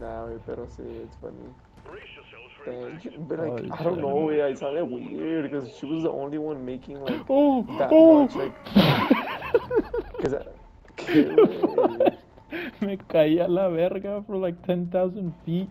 Nah, güey, pero sí, it's funny. But like, oh, I don't know. know, it's kind sounded weird because she was the only one making like Oh, that oh. much, like, because I. Me caí a la verga for like 10,000 feet.